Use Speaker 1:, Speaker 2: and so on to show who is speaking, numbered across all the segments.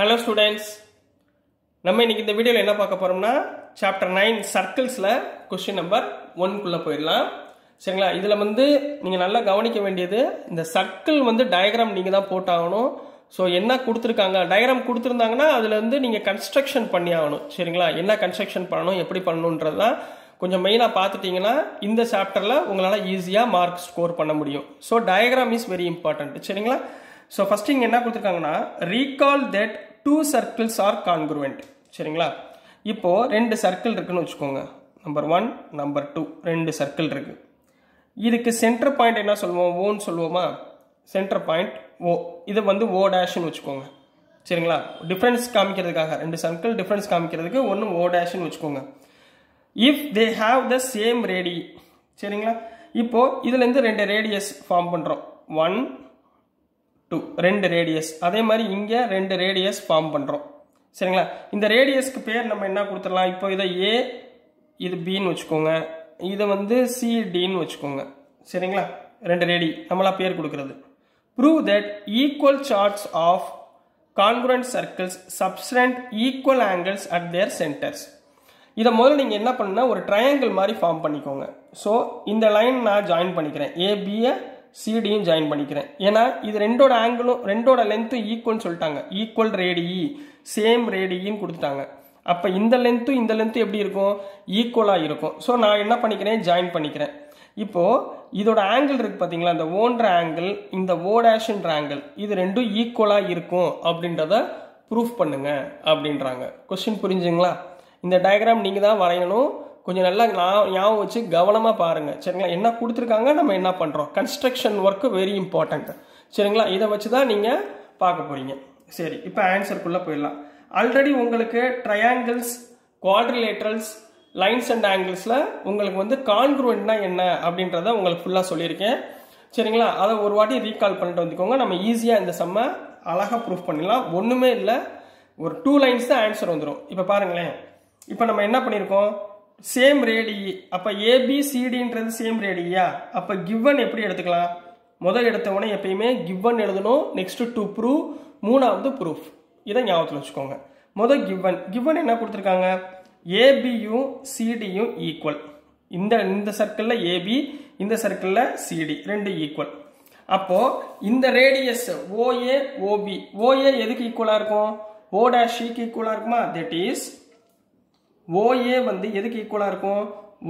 Speaker 1: Hello students நம்ம இன்னைக்கு இந்த வீடியோவில் என்ன பார்க்க போறோம்னா சாப்டர் நைன் சர்க்கிள்ஸில் கொஸ்டின் நம்பர் ஒன்குள்ளே போயிடலாம். சரிங்களா? இதில் வந்து நீங்கள் நல்லா கவனிக்க வேண்டியது இந்த சர்க்கிள் வந்து டயக்ராம் நீங்கள் தான் போட்டாகணும். ஸோ என்ன கொடுத்துருக்காங்க? டயக்ராம் கொடுத்துருந்தாங்கன்னா அதில் வந்து நீங்கள் கன்ஸ்ட்ரக்ஷன் பண்ணி ஆகணும். சரிங்களா? என்ன கன்ஸ்ட்ரக்ஷன் பண்ணணும்? எப்படி பண்ணணுன்றது தான் கொஞ்சம் மெயினாக பார்த்துட்டிங்கன்னா இந்த சாப்டரில் உங்களால் ஈஸியாக மார்க் ஸ்கோர் பண்ண முடியும். So diagram is very important சரிங்களா? ஸோ ஃபர்ஸ்ட் இங்கே என்ன கொடுத்துருக்காங்கன்னா recall that two circles are congruent சரிங்களா? இப்போது ரெண்டு சர்க்கிள் இருக்குன்னு வச்சுக்கோங்க. நம்பர் ஒன் நம்பர் டூ ரெண்டு சர்க்கிள் இருக்கு. இதுக்கு சென்டர் பாயிண்ட் என்ன சொல்லுவோம்? ஓன்னு சொல்லுவோமா? சென்டர் பாயிண்ட் ஓ இது வந்து ஓ டேஷ்னு வச்சுக்கோங்க. சரிங்களா? டிஃப்ரென்ஸ் காமிக்கிறதுக்காக. ரெண்டு சர்க்கிள் டிஃப்ரென்ஸ் காமிக்கிறதுக்கு ஒன்று ஓ டேஷ்னு வச்சுக்கோங்க. If they have the same radii சரிங்களா? இப்போது இதுலேருந்து ரெண்டு ரேடியஸ் ஃபார்ம் பண்ணுறோம் ஒன் டூ ரெண்டு ரேடியஸ் அதே மாதிரி இங்கே ரெண்டு ரேடியஸ் ஃபார்ம் பண்ணுறோம் சரிங்களா? இந்த ரேடியஸ்க்கு பேர் நம்ம என்ன கொடுத்துடலாம்? இப்போ இதை ஏ இது பின்னு வச்சுக்கோங்க. இதை வந்து சிடின்னு வச்சுக்கோங்க. சரிங்களா? ரெண்டு ரேடி நம்மளா பேர் கொடுக்கறது. Prove that equal chords of congruent circles subtend equal angles at their centres இதை முதல்ல நீங்கள் என்ன பண்ணுன்னா ஒரு ட்ரையாங்கிள் மாதிரி ஃபார்ம் பண்ணிக்கோங்க. ஸோ இந்த லைன் நான் ஜாயின் பண்ணிக்கிறேன். ஏபியை சிடியும் ஜாயின் பண்ணிக்கிறேன். ஏன்னா இது ரெண்டோட ஆங்கிளும் ரெண்டோட லென்த்தும் ஈக்குவல்னு சொல்லிட்டாங்க. ஈக்குவல் ரேடியி சேம் ரேடியின்னு கொடுத்துட்டாங்க. அப்போ இந்த லென்த்தும் இந்த லென்த்தும் எப்படி இருக்கும்? ஈக்குவலாக இருக்கும். ஸோ நான் என்ன பண்ணிக்கிறேன்? ஜாயின் பண்ணிக்கிறேன். இப்போது இதோட ஆங்கிள் இருக்குது பார்த்தீங்களா இந்த ஓன்ற ஆங்கிள் இந்த ஓ டேஷ்ன்ற ஆங்கிள் இது ரெண்டும் ஈக்குவலாக இருக்கும் அப்படின்றத ப்ரூஃப் பண்ணுங்க அப்படின்றாங்க. கொஸ்டின் புரிஞ்சுங்களா இந்த டயக்ராம் நீங்கள் தான் வரையணும். கொஞ்சம் நல்லா நான் ஞாபகம் வச்சு கவனமாக பாருங்கள் சரிங்களா? என்ன கொடுத்துருக்காங்க? நம்ம என்ன பண்ணுறோம் கன்ஸ்ட்ரக்ஷன் ஒர்க்கு வெரி இம்பார்ட்டண்ட் சரிங்களா? இதை வச்சு தான் நீங்கள் பார்க்க போகிறீங்க சரி இப்போ ஆன்சருக்குள்ளே போயிடலாம். ஆல்ரெடி உங்களுக்கு ட்ரையாங்கிள்ஸ் குவாட்ரிலேட்ரல்ஸ் லைன்ஸ் அண்ட் ஆங்கிள்ஸில் உங்களுக்கு வந்து கான்க்ரூவெண்ட்னா என்ன அப்படின்றத உங்களுக்கு ஃபுல்லாக சொல்லியிருக்கேன். சரிங்களா? அதை ஒரு வாட்டி ரீகால் பண்ணிட்டு வந்துக்கோங்க. நம்ம ஈஸியாக இந்த செம்ம அழகாக ப்ரூஃப் பண்ணிடலாம். ஒன்றுமே இல்லை. ஒரு டூ லைன்ஸ் தான் ஆன்சர் வந்துடும் இப்போ பாருங்களேன். இப்போ நம்ம என்ன பண்ணியிருக்கோம்? சேம் ரேடி அப்போ ஏபிசிடின்றது சேம் ரேடியா அப்போ கிவ்வன் எப்படி எடுத்துக்கலாம்? முதல் எடுத்தவொடனே எப்பயுமே கிவன் எழுதணும் நெக்ஸ்ட் டு ப்ரூவ் மூணாவது ப்ரூஃப் இதை ஞாபகத்தில் வச்சுக்கோங்க. முதல் கிவன் கிவ்வன் என்ன கொடுத்துருக்காங்க? ஏபியும் சிடியும் ஈக்குவல் இந்த இந்த சர்க்கிளில் ஏபி இந்த சர்க்கிளில் சிடி ரெண்டு ஈக்குவல் அப்போது இந்த ரேடியஸ் ஓஏ ஓபி ஓஏ எதுக்கு ஈக்குவலாக இருக்கும்? ஓ டேஷ் ஈக்குவலாக இருக்குமா? தட் இஸ் ஓஏ வந்து எதுக்கு ஈக்குவலாக இருக்கும்?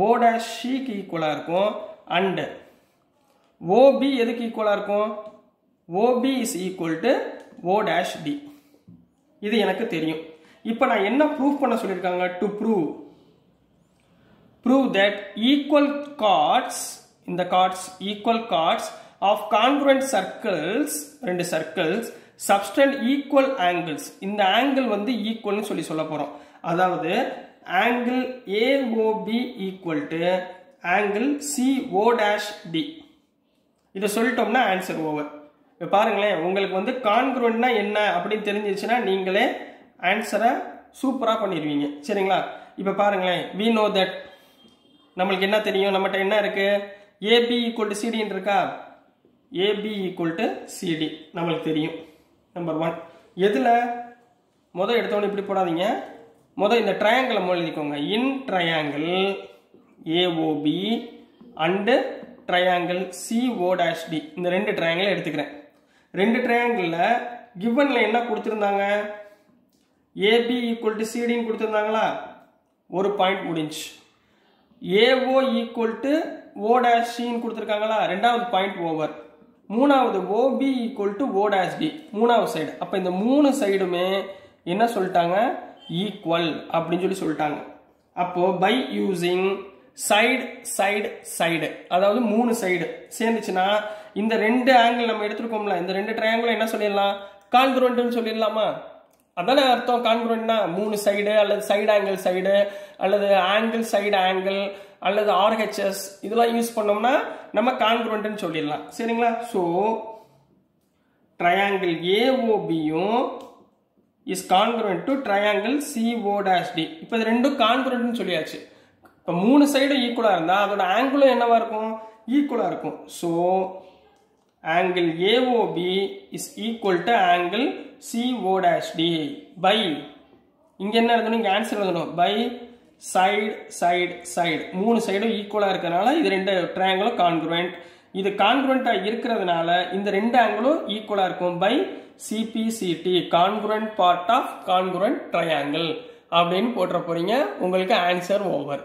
Speaker 1: ஓ டேஷ் ஷிக்கு ஈக்குவலாக இருக்கும். அண்டு ஓபி எதுக்கு ஈக்குவலாக இருக்கும்? OB is equal to O dash D இது எனக்கு தெரியும். இப்போ நான் என்ன ப்ரூவ் பண்ண சொல்லியிருக்காங்க? To prove prove that equal chords இந்த chords equal chords of congruent circles ரெண்டு சர்க்கிள்ஸ் சப்ஸ்டன்ட் ஈக்குவல் ஆங்கிள்ஸ் இந்த ஆங்கிள் வந்து ஈக்குவல்னு சொல்லி சொல்ல போகிறோம் அதாவது angle AOB equal to angle CO dash D இதை சொல்லிட்டோம்னா ஆன்சர் ஓவர் இப்போ பாருங்களேன் உங்களுக்கு வந்து கான்குரண்ட்னா என்ன அப்படின்னு தெரிஞ்சிச்சுன்னா நீங்களே ஆன்சரை சூப்பராக பண்ணிடுவீங்க. சரிங்களா? இப்போ பாருங்களேன் வி நோ தட் நம்மளுக்கு என்ன தெரியும்? நம்மகிட்ட என்ன இருக்குது ஏபி ஈக்குவல் டு சிடின்னு இருக்கா? ஏபி ஈக்குவல் டு சிடி நம்மளுக்கு தெரியும். நம்பர் ஒன் எதில்? முதல் எடுத்தவொடனே இப்படி போடாதீங்க. முதல் இந்த ட்ரையாங்கிளை எழுதிக்கோங்க in triangle AOB and triangle CO dash D இந்த ரெண்டு ட்ரையாங்கிளை எடுத்துக்கிறேன். ரெண்டு ட்ரையாங்கிளில் கிவனில் என்ன கொடுத்துருந்தாங்க? ஏபி ஈக்குவல் டு சிடின்னு கொடுத்துருந்தாங்களா? ஒரு பாயிண்ட் முடிஞ்சு. AO equal to O dash சின்னு கொடுத்துருக்காங்களா? ரெண்டாவது பாயிண்ட் ஓவர் மூணாவது OB equal to O dash D மூணாவது சைடு அப்போ இந்த மூணு சைடுமே என்ன சொல்லிட்டாங்க? ஈக்குவல் அப்படின்னு சொல்லி சொல்லிட்டாங்க. அப்போது by using side side side அதாவது மூணு சைடு சேர்ந்துச்சுன்னா இந்த ரெண்டு ஆங்கிள் நம்ம எடுத்துருக்கோம்ல இந்த ரெண்டு ட்ரையாங்கிள் என்ன சொல்லிடலாம்? கான்குரண்ட்னு சொல்லிடலாமா? அதானே அர்த்தம். கான்குரண்ட்னா மூணு சைடு அல்லது சைடு ஆங்கிள் சைடு அல்லது ஆங்கிள் சைடு ஆங்கிள் அல்லது ஆர்ஹெச்எஸ் இதெல்லாம் யூஸ் பண்ணோம்னா நம்ம கான்குரண்ட்னு சொல்லிடலாம். சரிங்களா? So triangle ஏஓபியும் is congruent to triangle CO dash D இப்போ இது ரெண்டும் கான்குரண்ட்னு சொல்லியாச்சு. இப்போ மூணு சைடும் ஈக்குவலாக இருந்தால் அதோட ஆங்கிளும் என்னவா இருக்கும்? ஈக்குவலாக இருக்கும். So angle AOB is equal to angle CO dash D by இங்கே என்ன எழுதணும்? இங்கே ஆன்சர் எழுதணும். பை சைடு சைடு சைடு மூணு சைடும் ஈக்குவலாக இருக்கிறனால இது ரெண்டு ட்ரையாங்கிளும் கான்குரண்ட் இது கான்குரண்டா இருக்கிறதுனால இந்த ரெண்டு ஆங்கிளும் ஈக்குவலாக இருக்கும். By CPCT congruent part of congruent triangle அப்படின்னு போட்டுற போறீங்க. உங்களுக்கு ஆன்சர் ஓவர்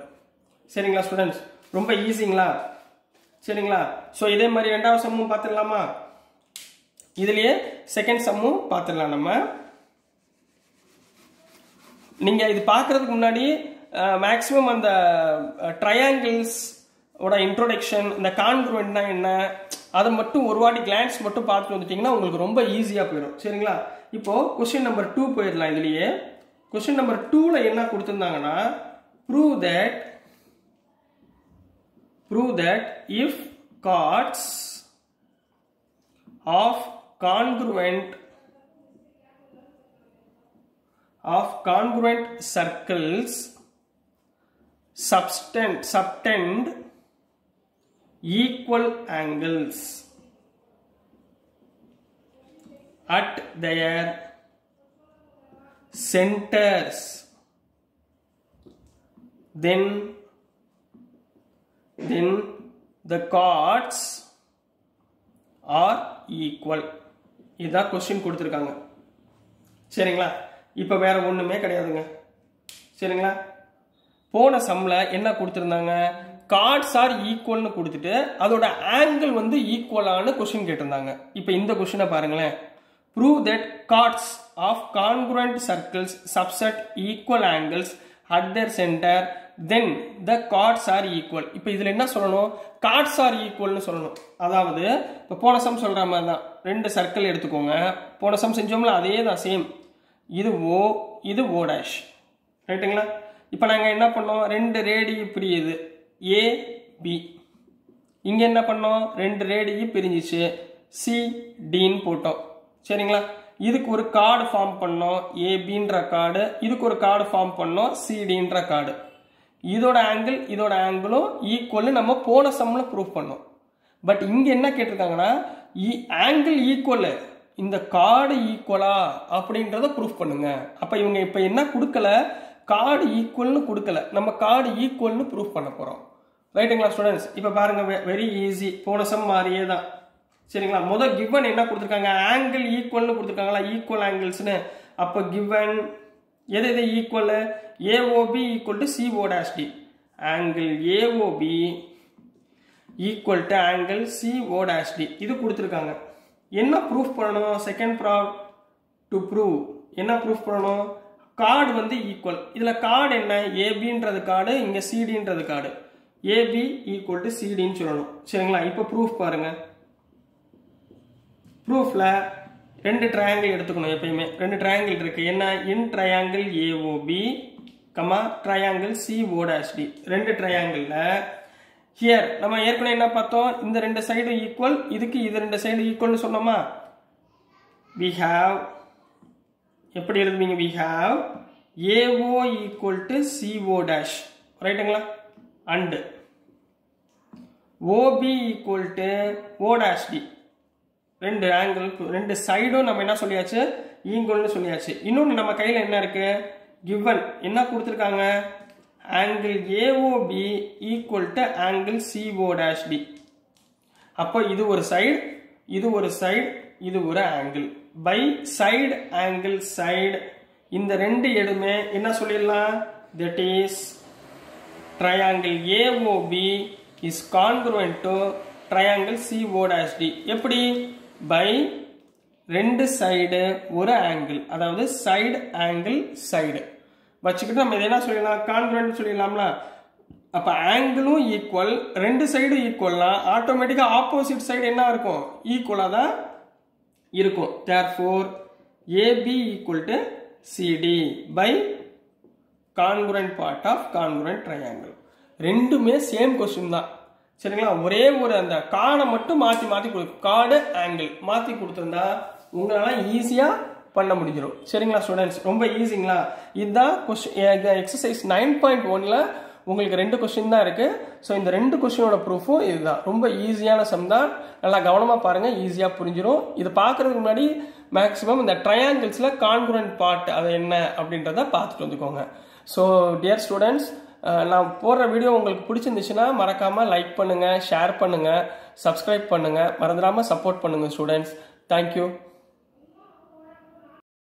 Speaker 1: சரிங்களா ஸ்டூடெண்ட்ஸ் ரொம்ப ஈஸிங்களா சரிங்களா? ஸோ இதே மாதிரி ரெண்டாவது சம்மும் பார்த்துடலாமா? இதுலயே செகண்ட் சம்மும் பார்த்துடலாம் நம்ம. நீங்க இது பார்க்கறதுக்கு முன்னாடி மேக்ஸிமம் அந்த ட்ரையாங்கிள்ஸ் ஓட இன்ட்ரோடக்ஷன் இந்த கான்க்ரூவெண்ட்னா என்ன அதை மட்டும் ஒரு வாட்டி கிளான்ஸ் மட்டும் பார்த்துட்டு வந்துட்டீங்கன்னா உங்களுக்கு ரொம்ப ஈஸியாக போயிடும். சரிங்களா? இப்போது கொஸ்டின் நம்பர் டூ போயிடலாம் இதுலேயே. கொஸ்டின் நம்பர் டூவில் என்ன கொடுத்துருந்தாங்கன்னா prove that prove that if chords of congruent of congruent circles subtend subtend equal angles at their centers. Then then the chords are equal. இதான் கொஸ்டின் கொடுத்துருக்காங்க. சரிங்களா? இப்போ வேற ஒன்றுமே கிடையாதுங்க. சரிங்களா? போன சம்ல என்ன கொடுத்துருந்தாங்க? கார்ட்ஸ் ஆர் ஈக்குவல்னு கொடுத்துட்டு அதோட ஆங்கிள் வந்து ஈக்குவலான கொஷின் கேட்டிருந்தாங்க. இப்போ இந்த கொஷினை பாருங்களேன். Prove that chords of congruent circles subset equal angles at their centre then the chords are equal இப்போ இதில் என்ன சொல்லணும்? கார்ட்ஸ் ஆர் ஈக்குவல்னு சொல்லணும். அதாவது இப்போ போன சம் சொல்கிற மாதிரி தான் ரெண்டு சர்க்கிள் எடுத்துக்கோங்க. போன சம் செஞ்சோம்ல அதே தான் சேம் இது ஓ இது ஓ டேஷ் ரைட்டுங்களா இப்போ நாங்கள் என்ன பண்ணோம்? ரெண்டு ரேடி பிரியுது ஏ பி இங்கே என்ன பண்ணோம்? ரெண்டு ரேடி பிரிஞ்சிச்சு. சி டின்னு போட்டோம். சரிங்களா? இதுக்கு ஒரு கார்டு ஃபார்ம் பண்ணோம். ஏபின்ற கார்டு இதுக்கு ஒரு கார்டு ஃபார்ம் பண்ணோம். சிடின்ற கார்டு இதோட ஆங்கிள் இதோட ஆங்கிளும் ஈக்குவல் நம்ம போன சம்ல ப்ரூவ் பண்ணோம். பட் இங்கே என்ன கேட்டிருக்காங்கன்னா e, ஆங்கிள் ஈக்குவல் இந்த கார்டு ஈக்குவலா அப்படின்றத ப்ரூஃப் பண்ணுங்க. அப்போ இவங்க இப்போ என்ன கொடுக்கல? கார்டு ஈக்குவல்னு கொடுக்கல. நம்ம கார்டு ஈக்குவல்னு ப்ரூஃப் பண்ண போகிறோம் ரைட்டுங்களா ஸ்டூடெண்ட்ஸ் இப்போ பாருங்க வெரி ஈஸி போன சம் மாதிரியே தான். சரிங்களா? முதல் கிவன் என்ன கொடுத்துருக்காங்க? ஆங்கிள் ஈக்குவல்னு கொடுத்துருக்காங்களா? ஈக்குவல் ஆங்கிள்ஸ்னு அப்போ கிவன் எது எது equal AOB equal to CO dash D angle AOB equal to angle CO dash D இது கொடுத்துருக்காங்க. என்ன ப்ரூஃப் பண்ணணும்? செகண்ட் ப்ரா டு ப்ரூவ் என்ன ப்ரூஃப் பண்ணணும்? கார்டு வந்து ஈக்குவல் இதில் கார்டு என்ன? ஏபின்றது கார்டு இங்கே சிடின்றது கார்டு ஏபி ஈக்குவல் டு சிடின்னு சொல்லணும். சரிங்களா? இப்போ ப்ரூஃப் பாருங்க. ப்ரூஃபில் ரெண்டு ட்ரையாங்கிள் எடுத்துக்கணும் எப்பயுமே. ரெண்டு ட்ரையாங்கிள் இருக்கு. என்ன? In triangle AOB comma triangle CO dash D ரெண்டு ட்ரையாங்கிளில் ஹியர் நம்ம ஏற்கனவே என்ன பார்த்தோம்? இந்த ரெண்டு சைடு ஈக்குவல் இதுக்கு இது ரெண்டு சைடு ஈக்குவல்னு சொன்னோமா? வி ஹாவ் எப்படி எழுதுவீங்க? We have AO equal to CO dash ரைட்டுங்களா and OB equal to O dash B ரெண்டு ஆங்கிள் ரெண்டு சைடும் நம்ம என்ன சொல்லியாச்சு? ஈக்குவல்னு சொல்லியாச்சு. இன்னொன்று நம்ம கையில் என்ன இருக்கு? கிவன் என்ன கொடுத்துருக்காங்க? Angle AOB equal to angle CO dash B அப்போ இது ஒரு சைடு இது ஒரு சைடு இது ஒரு angle by side angle side இந்த ரெண்டு எடுமே என்ன சொல்லிடலாம்? That is triangle AOB is congruent to triangle CO dash D எப்படி? பை ரெண்டு சைடு ஒரு ஆங்கிள் அதாவது சைடு ஆங்கிள் சைடு வச்சுக்கிட்டு நம்ம இதை என்ன சொல்லிடலாம்? கான்குரண்ட் சொல்லிடலாம்ல. அப்ப ஆங்கிளும் ஈக்குவல் ரெண்டு சைடும் ஈக்குவல்னா ஆட்டோமேட்டிக்கா ஆப்போசிட் சைடு என்ன இருக்கும்? ஈக்குவலா தான் இருக்கும். Therefore AB equal to CD by congruent part of congruent triangle ரெண்டுமே சேம் கொஸ்டின் தான். சரிங்களா? ஒரே ஒரு அந்த காடை மட்டும் மாற்றி மாற்றி கொடு. காடு ஆங்கிள் மாற்றி கொடுத்துருந்தா உங்களால் ஈஸியாக பண்ண முடிஞ்சிடும் சரிங்களா ஸ்டூடெண்ட்ஸ் ரொம்ப ஈஸிங்களா இதுதான் கொஸ்டின் எக்ஸசைஸ் நைன் பாயிண்ட் ஒன்ல உங்களுக்கு ரெண்டு கொஸ்டின் தான் இருக்கு. ஸோ இந்த ரெண்டு கொஸ்டினோட ப்ரூஃபும் இதுதான். ரொம்ப ஈஸியான சம் தான். நல்லா கவனமாக பாருங்க ஈஸியாக புரிஞ்சிடும் இது பார்க்கறதுக்கு முன்னாடி மேக்ஸிமம் இந்த ட்ரையாங்கிள்ஸில் கான்குரண்ட் பார்ட் அது என்ன அப்படின்றத பார்த்துட்டு வந்துக்கோங்க. ஸோ டியர் ஸ்டூடெண்ட்ஸ் நான் போடுற வீடியோ உங்களுக்கு பிடிச்சிருந்துச்சுன்னா மறக்காமல் லைக் பண்ணுங்கள் ஷேர் பண்ணுங்கள் சப்ஸ்கிரைப் பண்ணுங்கள் மறந்துடாமல் சப்போர்ட் பண்ணுங்கள் ஸ்டூடெண்ட்ஸ் தேங்க்யூ